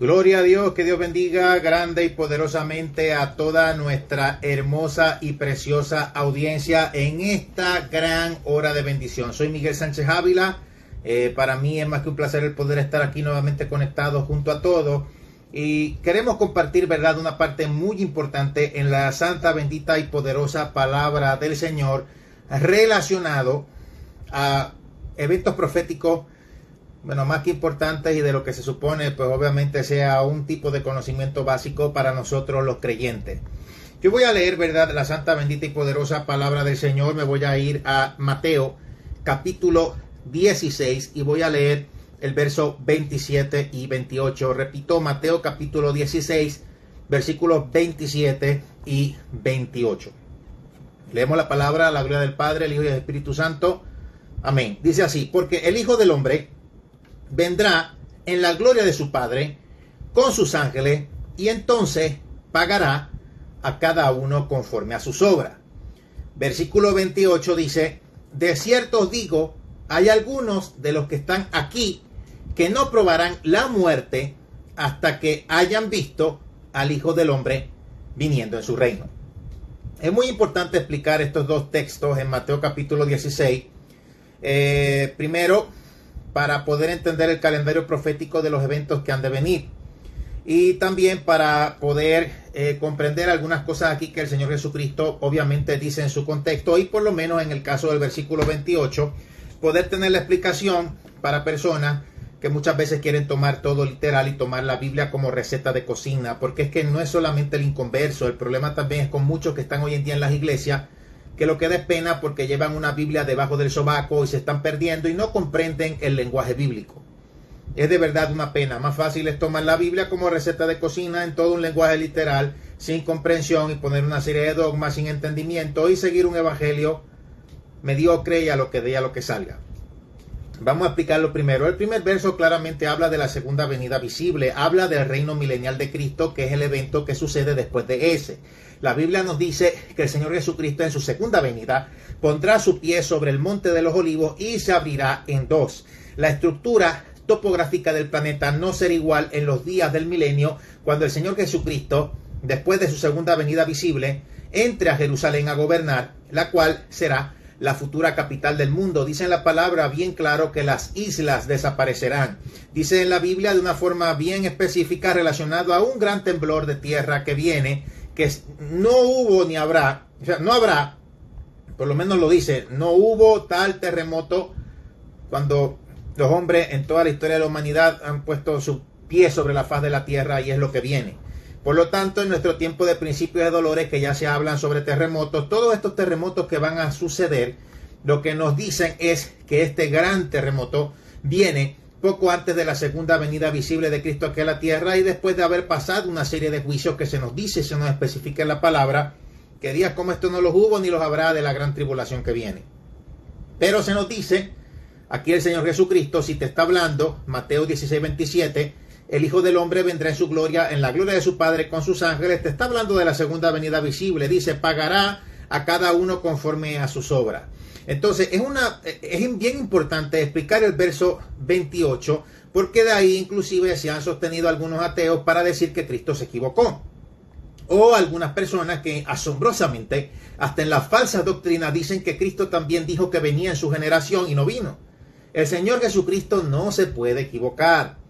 Gloria a Dios, que Dios bendiga grande y poderosamente a toda nuestra hermosa y preciosa audiencia en esta gran hora de bendición. Soy Miguel Sánchez Ávila. Eh, para mí es más que un placer el poder estar aquí nuevamente conectado junto a todos. Y queremos compartir, ¿verdad?, una parte muy importante en la santa, bendita y poderosa palabra del Señor relacionado a eventos proféticos bueno, más que importantes y de lo que se supone, pues obviamente sea un tipo de conocimiento básico para nosotros los creyentes. Yo voy a leer, ¿verdad?, la santa, bendita y poderosa palabra del Señor. Me voy a ir a Mateo capítulo 16 y voy a leer el verso 27 y 28. Repito, Mateo capítulo 16, versículos 27 y 28. Leemos la palabra, la gloria del Padre, el Hijo y el Espíritu Santo. Amén. Dice así, porque el Hijo del Hombre vendrá en la gloria de su Padre con sus ángeles y entonces pagará a cada uno conforme a sus obras. Versículo 28 dice, de cierto digo, hay algunos de los que están aquí que no probarán la muerte hasta que hayan visto al Hijo del Hombre viniendo en su reino. Es muy importante explicar estos dos textos en Mateo capítulo 16. Eh, primero, para poder entender el calendario profético de los eventos que han de venir. Y también para poder eh, comprender algunas cosas aquí que el Señor Jesucristo obviamente dice en su contexto y por lo menos en el caso del versículo 28, poder tener la explicación para personas que muchas veces quieren tomar todo literal y tomar la Biblia como receta de cocina, porque es que no es solamente el inconverso, el problema también es con muchos que están hoy en día en las iglesias que lo que da pena porque llevan una Biblia debajo del sobaco y se están perdiendo y no comprenden el lenguaje bíblico. Es de verdad una pena. Más fácil es tomar la Biblia como receta de cocina en todo un lenguaje literal, sin comprensión y poner una serie de dogmas sin entendimiento y seguir un evangelio mediocre y a lo que dé a lo que salga. Vamos a explicarlo primero. El primer verso claramente habla de la segunda venida visible, habla del reino milenial de Cristo, que es el evento que sucede después de ese. La Biblia nos dice que el Señor Jesucristo en su segunda venida pondrá su pie sobre el monte de los olivos y se abrirá en dos. La estructura topográfica del planeta no será igual en los días del milenio cuando el Señor Jesucristo, después de su segunda venida visible, entre a Jerusalén a gobernar, la cual será la futura capital del mundo. Dice en la palabra bien claro que las islas desaparecerán. Dice en la Biblia de una forma bien específica relacionado a un gran temblor de tierra que viene que no hubo ni habrá, o sea, no habrá, por lo menos lo dice, no hubo tal terremoto cuando los hombres en toda la historia de la humanidad han puesto su pie sobre la faz de la tierra y es lo que viene. Por lo tanto, en nuestro tiempo de principios de dolores que ya se hablan sobre terremotos, todos estos terremotos que van a suceder, lo que nos dicen es que este gran terremoto viene poco antes de la segunda venida visible de Cristo aquí a la tierra y después de haber pasado una serie de juicios que se nos dice, se nos especifica en la palabra, que días como estos no los hubo ni los habrá de la gran tribulación que viene. Pero se nos dice, aquí el Señor Jesucristo, si te está hablando, Mateo 16, 27, el Hijo del Hombre vendrá en su gloria, en la gloria de su Padre con sus ángeles, te está hablando de la segunda venida visible, dice, pagará a cada uno conforme a sus obras. Entonces, es, una, es bien importante explicar el verso 28, porque de ahí inclusive se han sostenido algunos ateos para decir que Cristo se equivocó. O algunas personas que asombrosamente, hasta en la falsa doctrina, dicen que Cristo también dijo que venía en su generación y no vino. El Señor Jesucristo no se puede equivocar.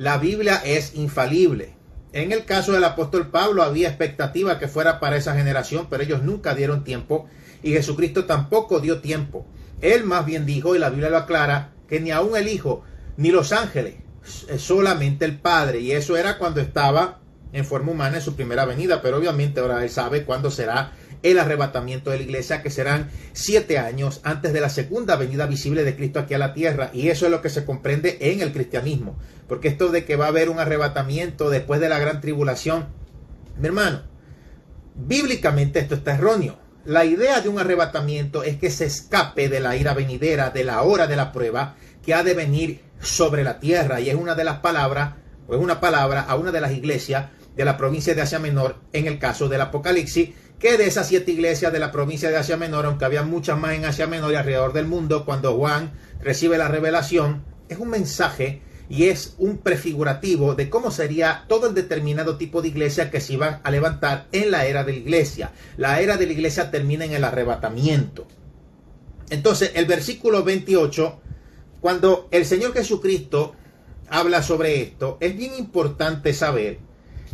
La Biblia es infalible. En el caso del apóstol Pablo había expectativa que fuera para esa generación, pero ellos nunca dieron tiempo y Jesucristo tampoco dio tiempo. Él más bien dijo, y la Biblia lo aclara, que ni aun el Hijo, ni los ángeles, es solamente el Padre. Y eso era cuando estaba en forma humana en su primera venida, pero obviamente ahora él sabe cuándo será el arrebatamiento de la iglesia, que serán siete años antes de la segunda venida visible de Cristo aquí a la tierra. Y eso es lo que se comprende en el cristianismo. Porque esto de que va a haber un arrebatamiento después de la gran tribulación, mi hermano, bíblicamente esto está erróneo. La idea de un arrebatamiento es que se escape de la ira venidera, de la hora de la prueba que ha de venir sobre la tierra. Y es una de las palabras, o es una palabra a una de las iglesias de la provincia de Asia Menor en el caso del Apocalipsis, que de esas siete iglesias de la provincia de Asia Menor, aunque había muchas más en Asia Menor y alrededor del mundo, cuando Juan recibe la revelación, es un mensaje y es un prefigurativo de cómo sería todo el determinado tipo de iglesia que se iba a levantar en la era de la iglesia. La era de la iglesia termina en el arrebatamiento. Entonces, el versículo 28, cuando el Señor Jesucristo habla sobre esto, es bien importante saber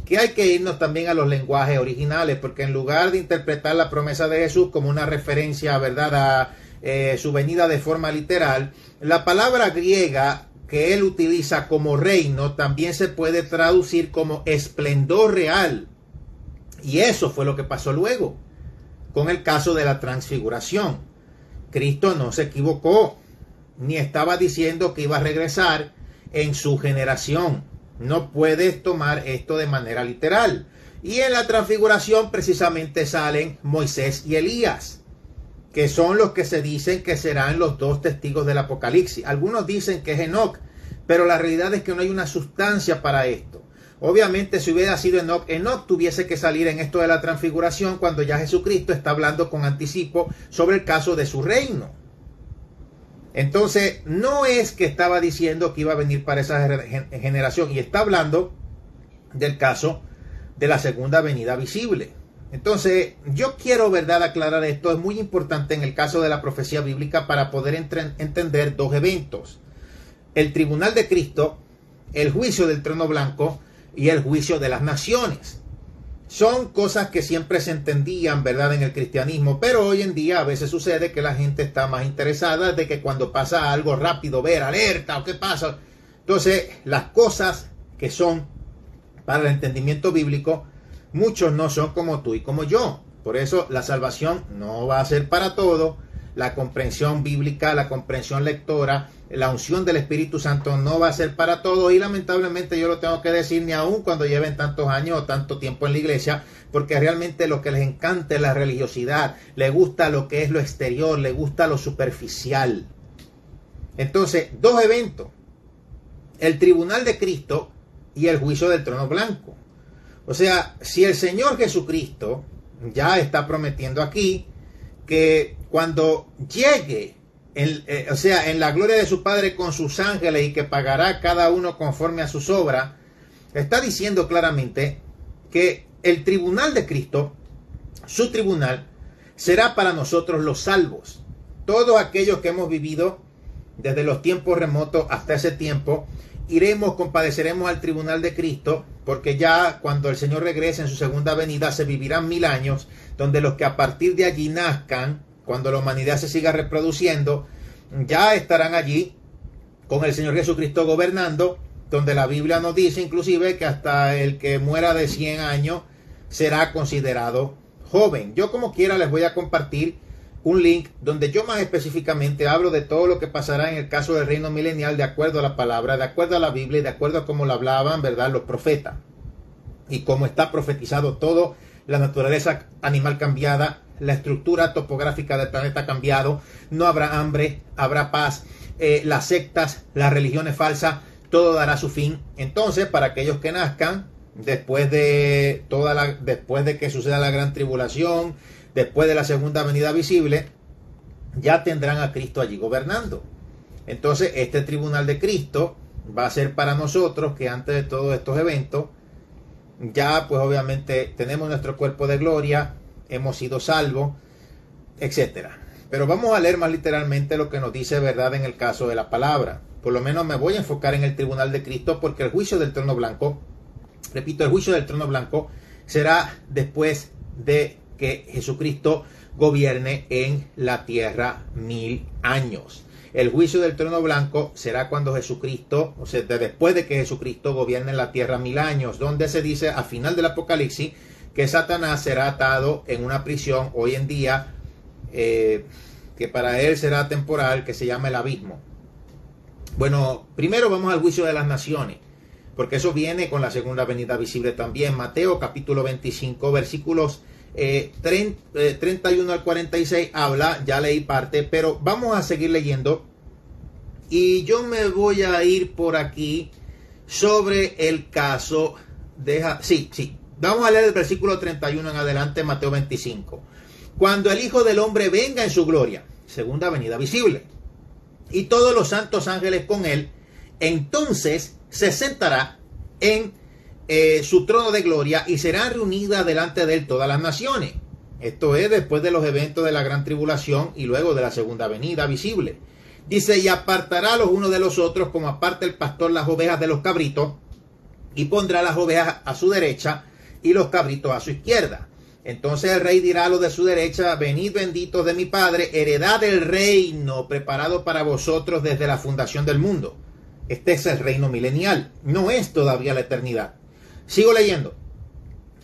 que hay que irnos también a los lenguajes originales, porque en lugar de interpretar la promesa de Jesús como una referencia, ¿verdad?, a eh, su venida de forma literal, la palabra griega que él utiliza como reino también se puede traducir como esplendor real. Y eso fue lo que pasó luego con el caso de la transfiguración. Cristo no se equivocó, ni estaba diciendo que iba a regresar en su generación. No puedes tomar esto de manera literal. Y en la transfiguración precisamente salen Moisés y Elías, que son los que se dicen que serán los dos testigos del Apocalipsis. Algunos dicen que es Enoch, pero la realidad es que no hay una sustancia para esto. Obviamente, si hubiera sido Enoch, Enoch tuviese que salir en esto de la transfiguración cuando ya Jesucristo está hablando con anticipo sobre el caso de su reino. Entonces, no es que estaba diciendo que iba a venir para esa generación y está hablando del caso de la segunda venida visible. Entonces, yo quiero, ¿verdad?, aclarar esto. Es muy importante en el caso de la profecía bíblica para poder entender dos eventos. El tribunal de Cristo, el juicio del trono blanco y el juicio de las naciones. Son cosas que siempre se entendían, ¿verdad?, en el cristianismo, pero hoy en día a veces sucede que la gente está más interesada de que cuando pasa algo rápido, ver, alerta o qué pasa. Entonces, las cosas que son para el entendimiento bíblico, muchos no son como tú y como yo. Por eso la salvación no va a ser para todo. La comprensión bíblica, la comprensión lectora, la unción del Espíritu Santo no va a ser para todos y lamentablemente yo lo tengo que decir ni aún cuando lleven tantos años o tanto tiempo en la iglesia, porque realmente lo que les encanta es la religiosidad, le gusta lo que es lo exterior, le gusta lo superficial. Entonces, dos eventos, el tribunal de Cristo y el juicio del trono blanco. O sea, si el Señor Jesucristo ya está prometiendo aquí que cuando llegue eh, o sea, en la gloria de su Padre con sus ángeles y que pagará cada uno conforme a sus obras, está diciendo claramente que el tribunal de Cristo, su tribunal, será para nosotros los salvos. Todos aquellos que hemos vivido desde los tiempos remotos hasta ese tiempo, iremos, compadeceremos al tribunal de Cristo, porque ya cuando el Señor regrese en su segunda venida se vivirán mil años, donde los que a partir de allí nazcan, cuando la humanidad se siga reproduciendo, ya estarán allí con el Señor Jesucristo gobernando, donde la Biblia nos dice inclusive que hasta el que muera de 100 años será considerado joven. Yo como quiera les voy a compartir un link donde yo más específicamente hablo de todo lo que pasará en el caso del reino milenial de acuerdo a la palabra, de acuerdo a la Biblia y de acuerdo a cómo lo hablaban, ¿verdad?, los profetas. Y cómo está profetizado todo, la naturaleza animal cambiada, la estructura topográfica del planeta ha cambiado, no habrá hambre, habrá paz, eh, las sectas, las religiones falsas, todo dará su fin. Entonces, para aquellos que nazcan después de toda la, después de que suceda la gran tribulación, después de la segunda venida visible, ya tendrán a Cristo allí gobernando. Entonces, este tribunal de Cristo va a ser para nosotros que antes de todos estos eventos, ya pues obviamente tenemos nuestro cuerpo de gloria, hemos sido salvos, etcétera. Pero vamos a leer más literalmente lo que nos dice verdad en el caso de la palabra. Por lo menos me voy a enfocar en el tribunal de Cristo porque el juicio del trono blanco, repito, el juicio del trono blanco será después de que Jesucristo gobierne en la tierra mil años. El juicio del trono blanco será cuando Jesucristo, o sea, después de que Jesucristo gobierne en la tierra mil años, donde se dice a final del Apocalipsis que Satanás será atado en una prisión hoy en día eh, que para él será temporal, que se llama el abismo. Bueno, primero vamos al juicio de las naciones, porque eso viene con la segunda venida visible también. Mateo capítulo 25, versículos 31 eh, eh, al 46 habla, ya leí parte, pero vamos a seguir leyendo. Y yo me voy a ir por aquí sobre el caso de... Sí, sí, Vamos a leer el versículo 31 en adelante, Mateo 25. Cuando el Hijo del Hombre venga en su gloria, segunda venida visible, y todos los santos ángeles con él, Entonces se sentará en eh, su trono de gloria y serán reunidas delante de él todas las naciones. Esto es después de los eventos de la gran tribulación y luego de la segunda venida visible. Dice, y apartará los unos de los otros como aparta el pastor las ovejas de los cabritos y pondrá las ovejas a su derecha y los cabritos a su izquierda. Entonces el rey dirá a los de su derecha, venid benditos de mi Padre, heredad del reino preparado para vosotros desde la fundación del mundo. Este es el reino milenial, no es todavía la eternidad. Sigo leyendo.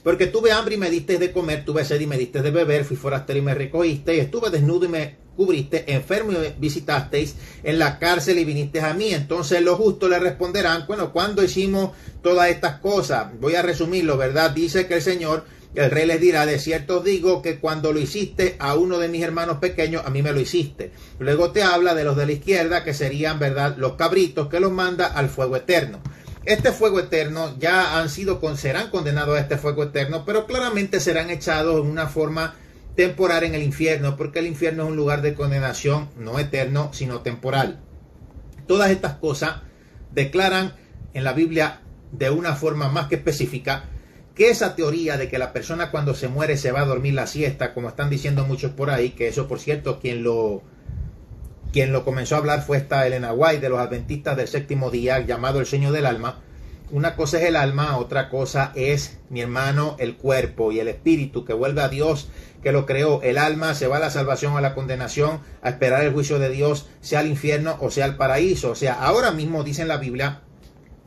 Porque tuve hambre y me diste de comer, tuve sed y me diste de beber, fui forastero y me recogiste, y estuve desnudo y me cubriste, enfermo y visitasteis, en la cárcel y viniste a mí. Entonces los justos le responderán, bueno, ¿cuándo hicimos todas estas cosas? Voy a resumirlo, ¿verdad? Dice que el Señor, el rey les dirá, de cierto digo que cuando lo hiciste a uno de mis hermanos pequeños, a mí me lo hiciste. Luego te habla de los de la izquierda, que serían, ¿verdad? Los cabritos, que los manda al fuego eterno. Este fuego eterno ya han sido, serán condenados a este fuego eterno, pero claramente serán echados en una forma temporal en el infierno, porque el infierno es un lugar de condenación no eterno, sino temporal. Todas estas cosas declaran en la Biblia de una forma más que específica que esa teoría de que la persona cuando se muere se va a dormir la siesta, como están diciendo muchos por ahí, que eso por cierto quien lo quien lo comenzó a hablar fue esta Elena White de los adventistas del séptimo día, llamado el sueño del alma. Una cosa es el alma, otra cosa es, mi hermano, el cuerpo y el espíritu que vuelve a Dios que lo creó. El alma se va a la salvación o a la condenación, a esperar el juicio de Dios, sea al infierno o sea al paraíso. O sea, ahora mismo dice en la Biblia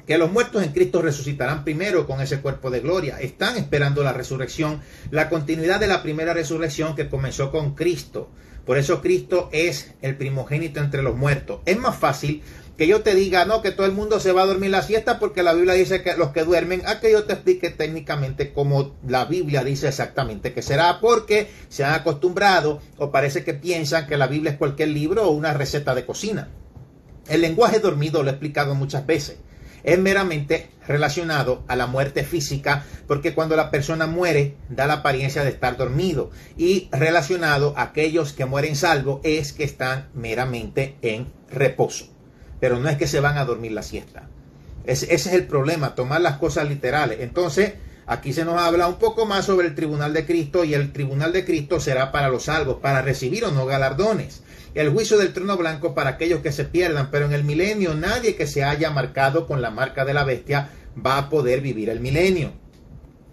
que los muertos en Cristo resucitarán primero con ese cuerpo de gloria. Están esperando la resurrección, la continuidad de la primera resurrección que comenzó con Cristo. Por eso Cristo es el primogénito entre los muertos. Es más fácil que yo te diga, no, que todo el mundo se va a dormir la siesta porque la Biblia dice que los que duermen, a que yo te explique técnicamente cómo la Biblia dice exactamente que será, porque se han acostumbrado o parece que piensan que la Biblia es cualquier libro o una receta de cocina. El lenguaje dormido lo he explicado muchas veces. Es meramente relacionado a la muerte física, porque cuando la persona muere da la apariencia de estar dormido, y relacionado a aquellos que mueren salvo es que están meramente en reposo, pero no es que se van a dormir la siesta. ese es el problema, tomar las cosas literales. Entonces, Aquí se nos habla un poco más sobre el tribunal de Cristo y el tribunal de Cristo será para los salvos, para recibir o no galardones el juicio del trono blanco para aquellos que se pierdan, pero en el milenio nadie que se haya marcado con la marca de la bestia va a poder vivir el milenio.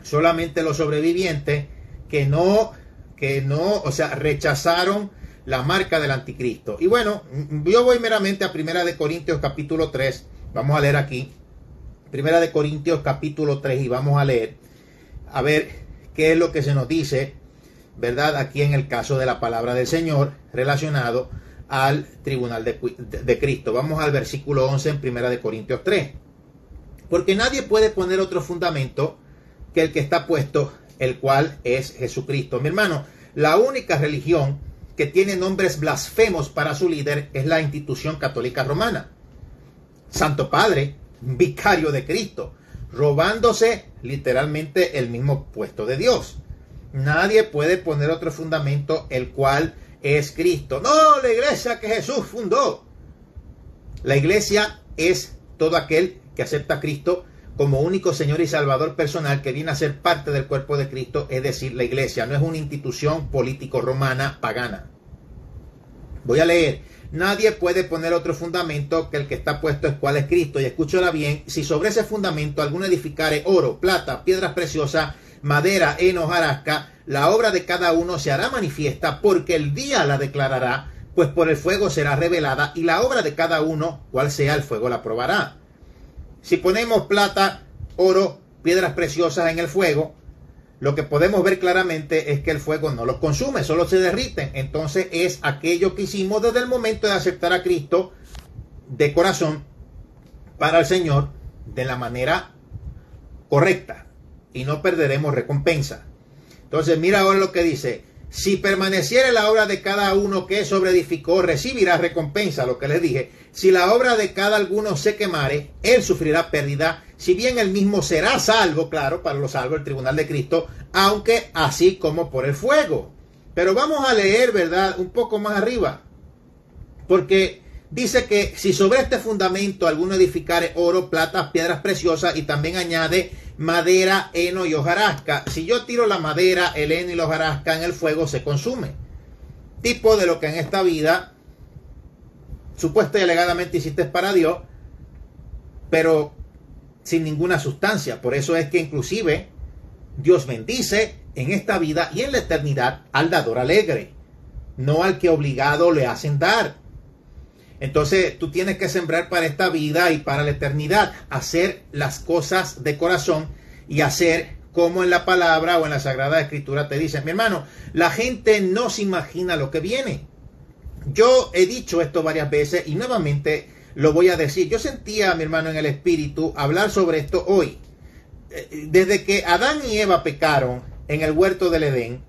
Solamente los sobrevivientes que no, que no, o sea, rechazaron la marca del anticristo. Y bueno, yo voy meramente a Primera de Corintios capítulo 3. Vamos a leer aquí. Primera de Corintios capítulo 3 y vamos a leer a ver qué es lo que se nos dice ¿verdad? Aquí en el caso de la palabra del Señor relacionado al tribunal de, Cristo. Vamos al versículo 11 en Primera de Corintios 3. Porque nadie puede poner otro fundamento que el que está puesto, el cual es Jesucristo. Mi hermano, la única religión que tiene nombres blasfemos para su líder es la institución católica romana. Santo Padre, vicario de Cristo, robándose literalmente el mismo puesto de Dios. Nadie puede poner otro fundamento, el cual es Cristo. No, la iglesia que Jesús fundó. La iglesia es todo aquel que acepta a Cristo como único Señor y Salvador personal que viene a ser parte del cuerpo de Cristo, es decir, la iglesia. No es una institución político-romana pagana. Voy a leer. Nadie puede poner otro fundamento que el que está puesto es cuál es Cristo. Y escúchala bien, si sobre ese fundamento alguno edificare oro, plata, piedras preciosas, madera, en hojarasca, la obra de cada uno se hará manifiesta porque el día la declarará, pues por el fuego será revelada y la obra de cada uno, cual sea el fuego, la probará. Si ponemos plata, oro, piedras preciosas en el fuego, lo que podemos ver claramente es que el fuego no los consume, solo se derriten. Entonces es aquello que hicimos desde el momento de aceptar a Cristo de corazón para el Señor de la manera correcta y no perderemos recompensa. Entonces, mira ahora lo que dice. Si permaneciere la obra de cada uno que sobreedificó, recibirá recompensa, lo que les dije. Si la obra de cada alguno se quemare, él sufrirá pérdida, si bien él mismo será salvo, claro, para los salvos el tribunal de Cristo, aunque así como por el fuego. Pero vamos a leer, ¿verdad? Un poco más arriba. Porque dice que si sobre este fundamento alguno edificare oro, plata, piedras preciosas y también añade madera, heno y hojarasca, si yo tiro la madera, el heno y la hojarasca en el fuego, se consume. Tipo de lo que en esta vida supuesta y alegadamente hiciste para Dios, pero sin ninguna sustancia. Por eso es que inclusive Dios bendice en esta vida y en la eternidad al dador alegre, no al que obligado le hacen dar. Entonces tú tienes que sembrar para esta vida y para la eternidad, hacer las cosas de corazón y hacer como en la palabra o en la Sagrada Escritura te dice, mi hermano, la gente no se imagina lo que viene. Yo he dicho esto varias veces y nuevamente lo voy a decir. Yo sentía, mi hermano, en el espíritu hablar sobre esto hoy. Eh, desde que Adán y Eva pecaron en el huerto del Edén,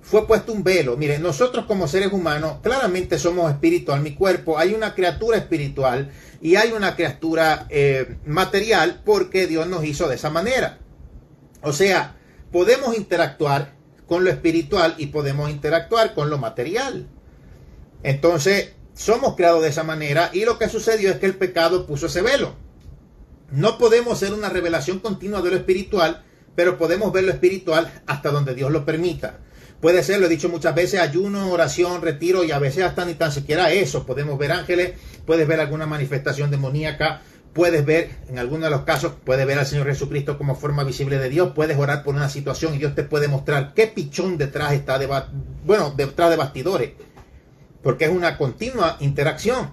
fue puesto un velo. Miren, nosotros como seres humanos claramente somos espiritual. Mi cuerpo, hay una criatura espiritual y hay una criatura eh, material porque Dios nos hizo de esa manera. O sea, podemos interactuar con lo espiritual y podemos interactuar con lo material. Entonces, somos creados de esa manera y lo que sucedió es que el pecado puso ese velo. No podemos ser una revelación continua de lo espiritual, pero podemos ver lo espiritual hasta donde Dios lo permita. Puede ser, lo he dicho muchas veces, ayuno, oración, retiro y a veces hasta ni tan siquiera eso. Podemos ver ángeles, puedes ver alguna manifestación demoníaca, puedes ver, en algunos de los casos, puedes ver al Señor Jesucristo como forma visible de Dios, puedes orar por una situación y Dios te puede mostrar qué pichón detrás está, de, bueno, detrás de bastidores, porque es una continua interacción.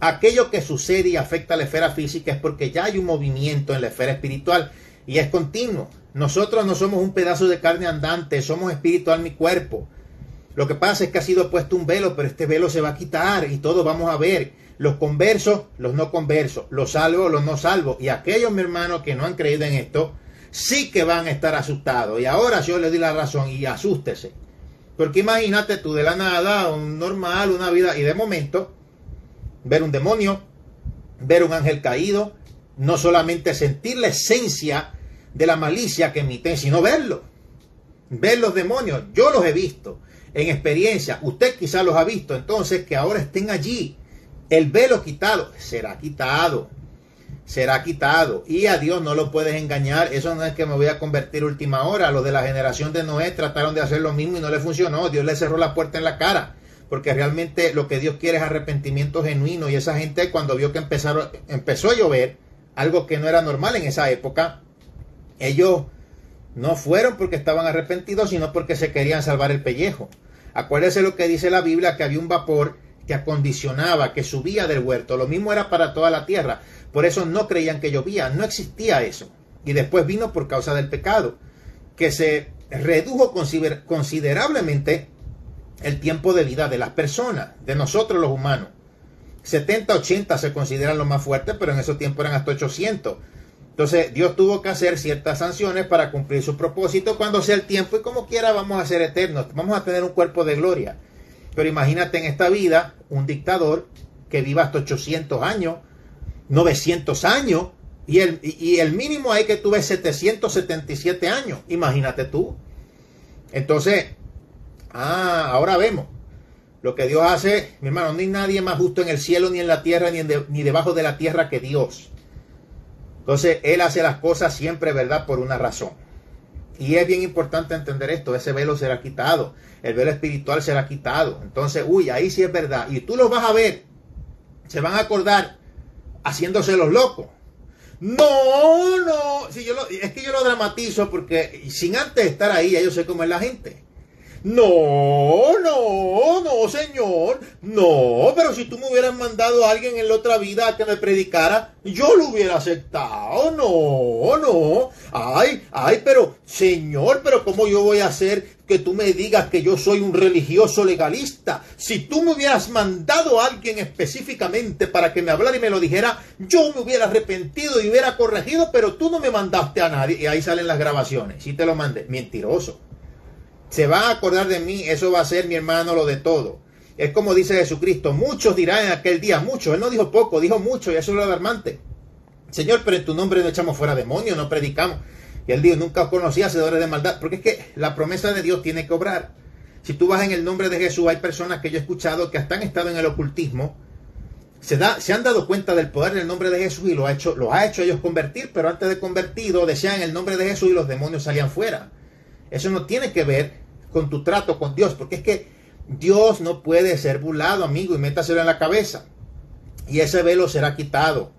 Aquello que sucede y afecta a la esfera física es porque ya hay un movimiento en la esfera espiritual y es continuo. Nosotros no somos un pedazo de carne andante, somos espiritual mi cuerpo. Lo que pasa es que ha sido puesto un velo, pero este velo se va a quitar y todos vamos a ver los conversos, los no conversos, los salvos, los no salvos. Y aquellos, mi hermano, que no han creído en esto, sí que van a estar asustados. Y ahora yo le di la razón y asústese. Porque imagínate tú de la nada, un normal, una vida, y de momento, ver un demonio, ver un ángel caído, no solamente sentir la esencia de la malicia que emiten, sino verlo. Ver los demonios. Yo los he visto en experiencia. Usted quizá los ha visto. Entonces, que ahora estén allí. El velo quitado. Será quitado. Será quitado. Y a Dios no lo puedes engañar. Eso no es que me voy a convertir última hora. Los de la generación de Noé trataron de hacer lo mismo y no le funcionó. Dios le cerró la puerta en la cara. Porque realmente lo que Dios quiere es arrepentimiento genuino. Y esa gente cuando vio que empezaron, empezó a llover, algo que no era normal en esa época, ellos no fueron porque estaban arrepentidos, sino porque se querían salvar el pellejo. Acuérdese lo que dice la Biblia, que había un vapor que acondicionaba, que subía del huerto. Lo mismo era para toda la tierra. Por eso no creían que llovía, no existía eso. Y después vino por causa del pecado, que se redujo considerablemente el tiempo de vida de las personas, de nosotros los humanos. 70, 80 se consideran los más fuertes, pero en esos tiempos eran hasta 800. Entonces Dios tuvo que hacer ciertas sanciones para cumplir su propósito cuando sea el tiempo y como quiera vamos a ser eternos, vamos a tener un cuerpo de gloria. Pero imagínate en esta vida un dictador que viva hasta 800 años, 900 años y el, y el mínimo hay que tuve 777 años. Imagínate tú. Entonces, ah, ahora vemos. Lo que Dios hace, mi hermano, no hay nadie más justo en el cielo, ni en la tierra, ni, ni debajo de la tierra que Dios. Entonces, Él hace las cosas siempre, ¿verdad? Por una razón. Y es bien importante entender esto, ese velo será quitado, el velo espiritual será quitado. Entonces, uy, ahí sí es verdad. Y tú los vas a ver, se van a acordar haciéndose los locos. No, no, si yo es que yo lo dramatizo porque sin antes estar ahí, ya yo sé cómo es la gente. No, no, no, señor. No, pero si tú me hubieras mandado a alguien en la otra vida a que me predicara, yo lo hubiera aceptado. No, no. Ay, ay, pero, señor, pero ¿cómo yo voy a hacer que tú me digas que yo soy un religioso legalista? Si tú me hubieras mandado a alguien específicamente para que me hablara y me lo dijera, yo me hubiera arrepentido y hubiera corregido, pero tú no me mandaste a nadie. Y ahí salen las grabaciones. Si te lo mandé. Mentiroso se va a acordar de mí, eso va a ser mi hermano lo de todo. Es como dice Jesucristo, muchos dirán en aquel día, muchos, él no dijo poco, dijo mucho y eso es lo alarmante. Señor, pero en tu nombre no echamos fuera demonios, no predicamos. Y él dijo, nunca os conocí hacedores de maldad, porque es que la promesa de Dios tiene que obrar. Si tú vas en el nombre de Jesús, hay personas que yo he escuchado que hasta han estado en el ocultismo, se, han dado cuenta del poder del nombre de Jesús y lo ha hecho, los ha hecho ellos convertir, pero antes de convertido decían el nombre de Jesús y los demonios salían fuera. Eso no tiene que ver con tu trato con Dios, porque es que Dios no puede ser burlado, amigo, y métaselo en la cabeza. Y ese velo será quitado.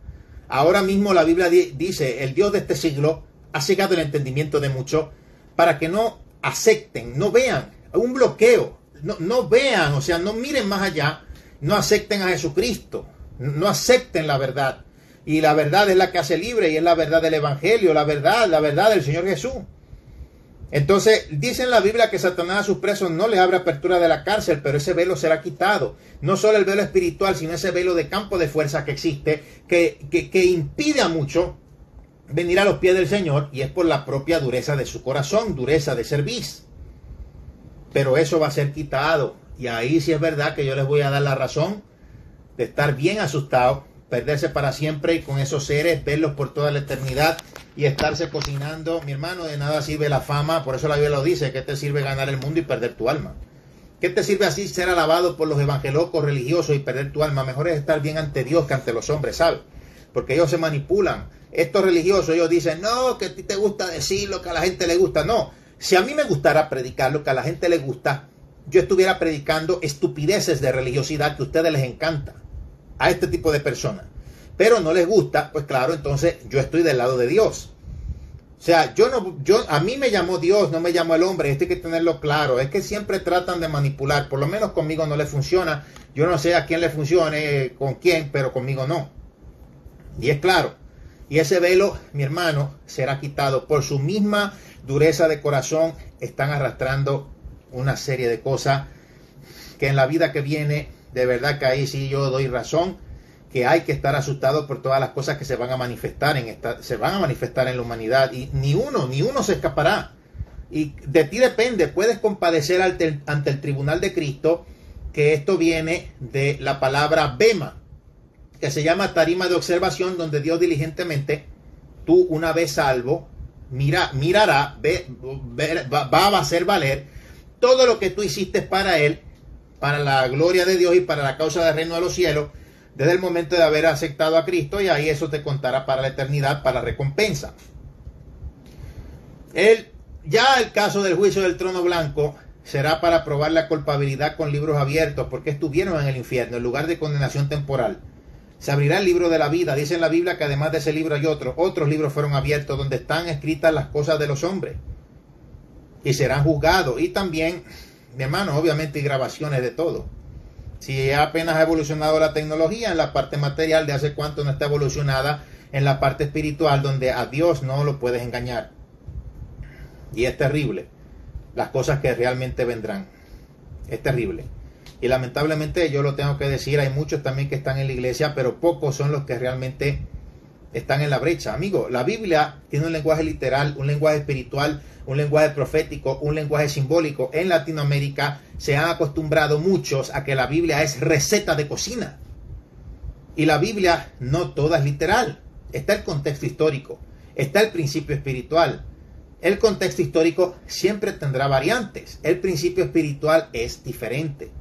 Ahora mismo la Biblia dice, el Dios de este siglo ha cegado el entendimiento de muchos para que no acepten, no vean, un bloqueo, no, no vean, o sea, no miren más allá, no acepten a Jesucristo, no acepten la verdad. Y la verdad es la que hace libre y es la verdad del Evangelio, la verdad, la verdad del Señor Jesús. Entonces, dice en la Biblia que Satanás a sus presos no les abre apertura de la cárcel, pero ese velo será quitado. No solo el velo espiritual, sino ese velo de campo de fuerza que existe, que, que, impide a muchos venir a los pies del Señor, y es por la propia dureza de su corazón, dureza de servicio. Pero eso va a ser quitado. Y ahí sí es verdad que yo les voy a dar la razón de estar bien asustados, perderse para siempre y con esos seres, verlos por toda la eternidad y estarse cocinando. Mi hermano, de nada sirve la fama, por eso la Biblia lo dice, que te sirve ganar el mundo y perder tu alma. ¿Qué te sirve así ser alabado por los evangelocos religiosos y perder tu alma? Mejor es estar bien ante Dios que ante los hombres, ¿sabes? Porque ellos se manipulan. Estos religiosos, ellos dicen, no, que a ti te gusta decir lo que a la gente le gusta. No, si a mí me gustara predicar lo que a la gente le gusta, yo estuviera predicando estupideces de religiosidad que a ustedes les encanta a este tipo de personas, pero no les gusta, pues claro, entonces yo estoy del lado de Dios. O sea, yo no, yo, a mí me llamó Dios, no me llamó el hombre, esto hay que tenerlo claro. Es que siempre tratan de manipular, por lo menos conmigo no le funciona. Yo no sé a quién le funcione, con quién, pero conmigo no. Y es claro. Y ese velo, mi hermano, será quitado por su misma dureza de corazón. Están arrastrando una serie de cosas que en la vida que viene de verdad que ahí sí yo doy razón que hay que estar asustado por todas las cosas que se van a manifestar en esta, se van a manifestar en la humanidad y ni uno, ni uno se escapará. Y de ti depende, puedes compadecer ante el, ante el tribunal de Cristo, que esto viene de la palabra bema, que se llama tarima de observación, donde Dios diligentemente, tú una vez salvo, mira, mirará, ve, va, va a hacer valer todo lo que tú hiciste para Él para la gloria de Dios y para la causa del reino de los cielos desde el momento de haber aceptado a Cristo y ahí eso te contará para la eternidad, para recompensa. El, ya el caso del juicio del trono blanco será para probar la culpabilidad con libros abiertos porque estuvieron en el infierno en lugar de condenación temporal. Se abrirá el libro de la vida. Dice en la Biblia que además de ese libro hay otros. Otros libros fueron abiertos donde están escritas las cosas de los hombres. Y serán juzgados. Y también mi hermano, obviamente hay grabaciones de todo. Si apenas ha evolucionado la tecnología en la parte material, de hace cuánto no está evolucionada en la parte espiritual, donde a Dios no lo puedes engañar. Y es terrible. Las cosas que realmente vendrán. Es terrible. Y lamentablemente yo lo tengo que decir, hay muchos también que están en la iglesia, pero pocos son los que realmente están en la brecha. Amigo, la Biblia tiene un lenguaje literal, un lenguaje espiritual, un lenguaje profético, un lenguaje simbólico. En Latinoamérica se han acostumbrado muchos a que la Biblia es receta de cocina. Y la Biblia no toda es literal. Está el contexto histórico, está el principio espiritual. El contexto histórico siempre tendrá variantes. El principio espiritual es diferente.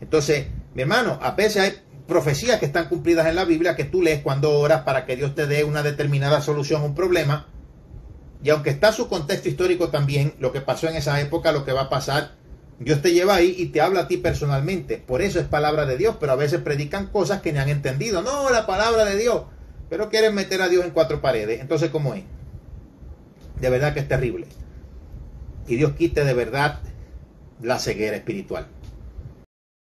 Entonces, mi hermano, a veces hay profecías que están cumplidas en la Biblia que tú lees cuando oras para que Dios te dé una determinada solución a un problema. Y aunque está su contexto histórico también, lo que pasó en esa época, lo que va a pasar, Dios te lleva ahí y te habla a ti personalmente. Por eso es palabra de Dios, pero a veces predican cosas que ni han entendido. No, la palabra de Dios. Pero quieren meter a Dios en cuatro paredes. Entonces, ¿cómo es? De verdad que es terrible. Y Dios quite de verdad la ceguera espiritual.